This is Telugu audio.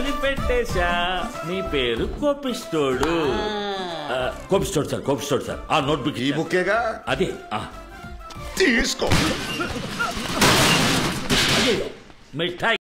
కనిపెట్టేశా. నీ పేరు కోపిస్తోడు కోపిస్తోడు సార్ కోపిస్తోడు సార్. ఆ నోట్బుక్ ఈ బుక్కేగా అదే తీసుకో. మిఠాయి